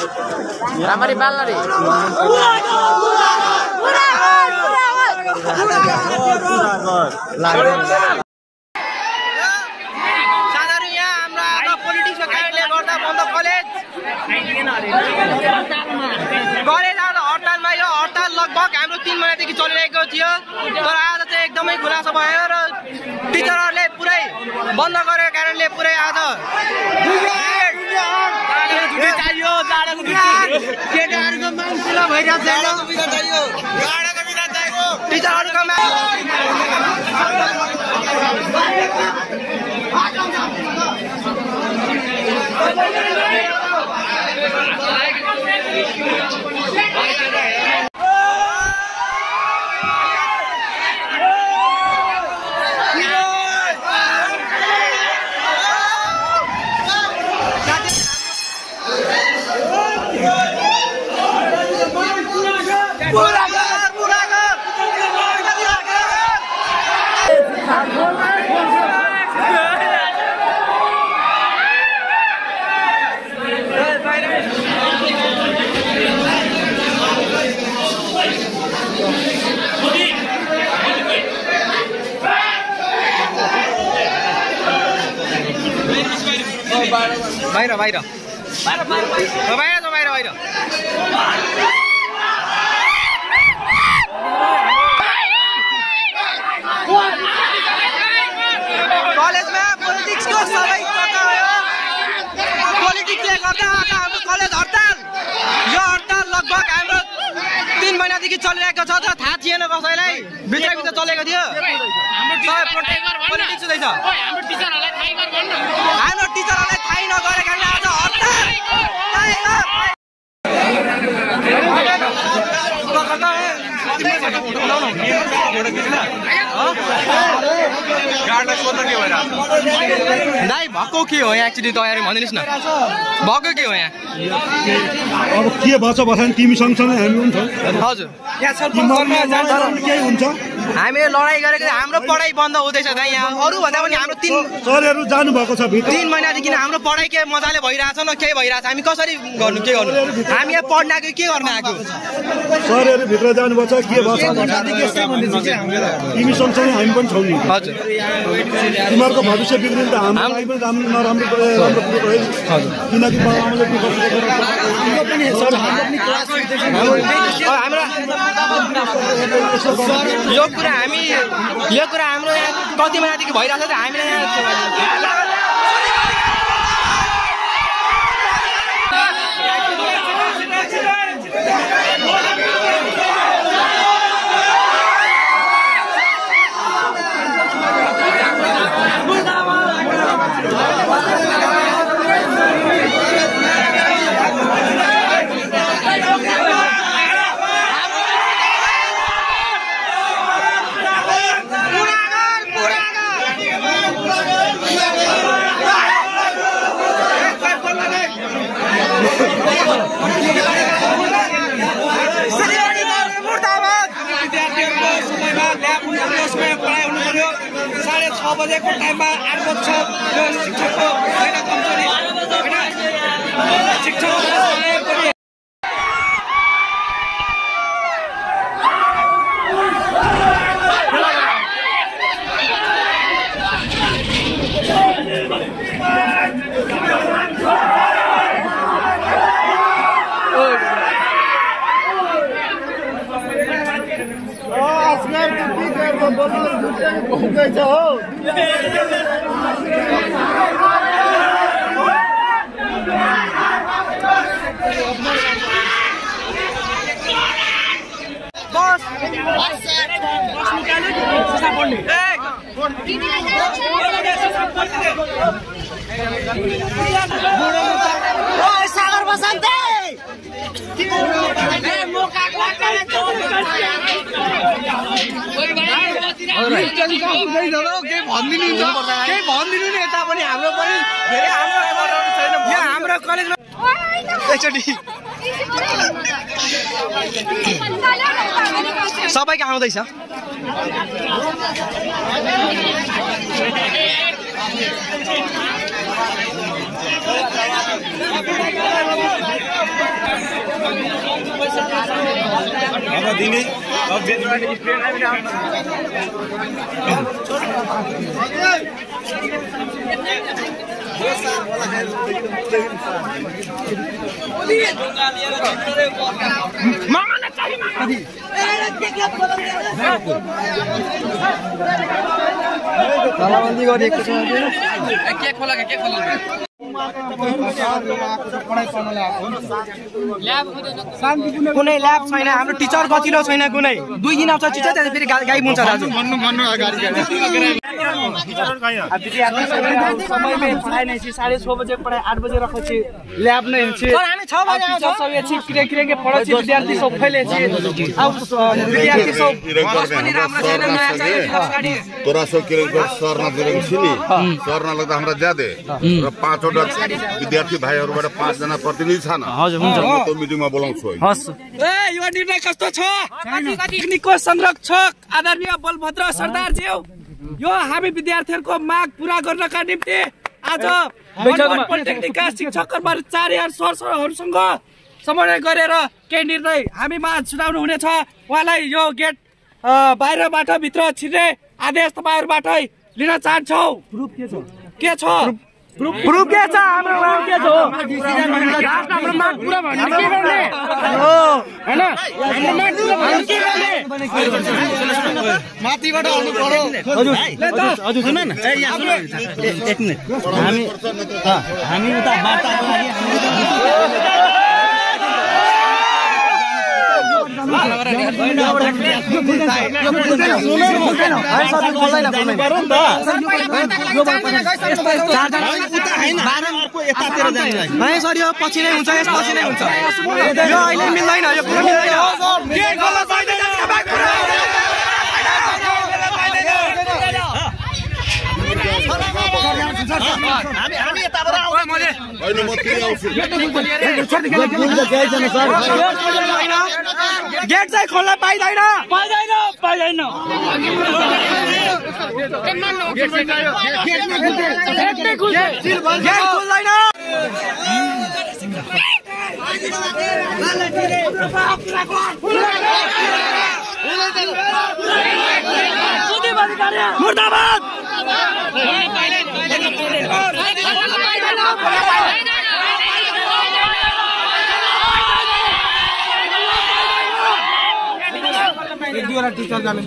राम्ररी बाल्न रे साथीहरू यहाँ हाम्रा पोलिटिक्सको कारणले गर्दा बन्द कलेज कलेज आज हडतालमा यो हडताल लगभग हाम्रो तिन महिनादेखि चलिरहेको थियो तर आज चाहिँ एकदमै खुलासा भयो टिचरहरूले पुरै बन्द गरेको कारणले पुरै आज केटाहरूको माग भइरहेको छैन। पुरा गर पुरा गर बाहिर बाहिर बाहिर बाहिर बाहिर बाहिर चलिरहेको छ तर थाहा थिएन कसैलाई भित्रभित्र चलेको थियो हाम्रो टिचरहरूलाई थाहै नगरेको कारणले आज हडताल दाइ भएको के हो यहाँ एक्चुली तयारी? भनिदिनुहोस् न। भएको के हो यहाँ? अब के भन्छ भन्छ तिमी सँगसँगै हामी पनि छौँ हजुर केही हुन्छ? हामीले लडाइँ गरेको हाम्रो पढाइ बन्द हुँदैछ त यहाँ। अरू भन्दा पनि हाम्रो तिन सरहरू जानुभएको छ भित्र। तिन महिनादेखि हाम्रो पढाइ के मजाले भइरहेछ न केही भइरहेछ? हामी कसरी गर्नु के गर्नु? हामी यहाँ पढ्न आएको के गर्न आएको? सरहरू भित्र जानुभएको छ के भन्छ तिमी सँगसँगै हामी पनि छौँ नि। हजुर। तिमीहरूको भविष्य बिग्रिनु त। पनि राम्रो नराम्रो किनकि हाम्रो यो कुरा हामी यो कुरा हाम्रो यहाँ कति महिनादेखि भइरहेको छ हामीलाई यहाँ विद्यार्थीहरूको समयमा ल्याब हुनु समय पढाइ हुनु पर्यो साढे छ बजेको टाइममा आठ बज्छ। शिक्षकको होइन कमजोरी। होइन? शिक्षकको बस सागर बसन्ते केही भनिदिनु केही भनिदिनु नि यता पनि। हाम्रो पनि धेरै यहाँ हाम्रो कलेजमा एकचोटि। सबैको आउँदैछ। दिने मामा तालाबन्दी गरिएको छ के खोला के खोला कुनै ल्याब छैन हाम्रो टिचर गतिलो छैन कुनै। दुई दिन आउँछ टिचर त्यहाँदेखि फेरि गाई मुन्छ दाजु। साढ़े छः बजे आठ बजे सर, विद्यार्थी सब फैले विद्यार्थी सब तोरा सब के सरना दिएको छु नि? सरना लाग्दा हाम्रा ज्यादै। र पाँचवटा विद्यार्थी भाइहरूबाट पाँचजना प्रतिनिधि छन्। म त्यो मिटिङमा बोलाउँछु यो निर्णय कस्तो छ? तकनिकको संरक्षक आदरणीय बलभद्र सरदारज्यू यो हामी विद्यार्थीहरूको माग पूरा गर्नका निम्ति आज पोलिटेक्निकका शिक्षकहरू चार सर सरहरूसँग समन्वय गरेर केही निर्णय हामीमा सुनाउनु हुनेछ उहाँलाई यो गेट बाहिरबाट भित्र छिर्ने आदेश तपाईँहरूबाटै लिन चाहन्छौ। के छ? प्रुफ के छ हाम्रो माग के छ हाम्रो माग पुरा भन्ने के गर्ने हो हैन हाम्रो माग पुरा भन्ने के गर्ने माथिबाट आउनु पर्यो हजुर हजुर सुन न एक मिनट हामी हामी उता वार्ताको लागि सर यो पछि नै हुन्छ यस पछि नै हुन्छ यो अहिले मिल्दैन यो कुरो मिल्दैन होइन म फेरि आउँछु गेट चाहिँ खोल्न पाइँदैन गेट खोल्दैन मुर्दाबाद। दुईवटा टिचर जाने